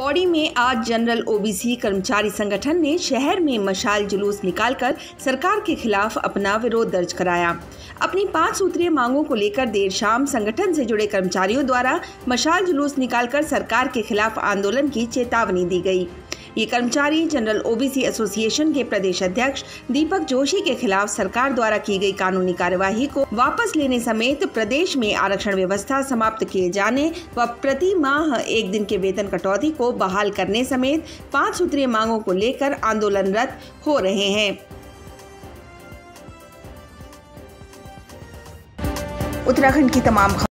पौड़ी में आज general OBC कर्मचारी संगठन ने शहर में मशाल जुलूस निकालकर सरकार के खिलाफ अपना विरोध दर्ज कराया। अपनी पाँच सूत्रीय मांगों को लेकर देर शाम संगठन से जुड़े कर्मचारियों द्वारा मशाल जुलूस निकालकर सरकार के खिलाफ आंदोलन की चेतावनी दी गई। ये कर्मचारी जनरल ओबीसी एसोसिएशन के प्रदेश अध्यक्ष दीपक जोशी के खिलाफ सरकार द्वारा की गई कानूनी कार्यवाही को वापस लेने समेत प्रदेश में आरक्षण व्यवस्था समाप्त किए जाने व प्रति माह एक दिन के वेतन कटौती को बहाल करने समेत पाँच सूत्रीय मांगों को लेकर आंदोलनरत हो रहे हैं। उत्तराखंड की तमाम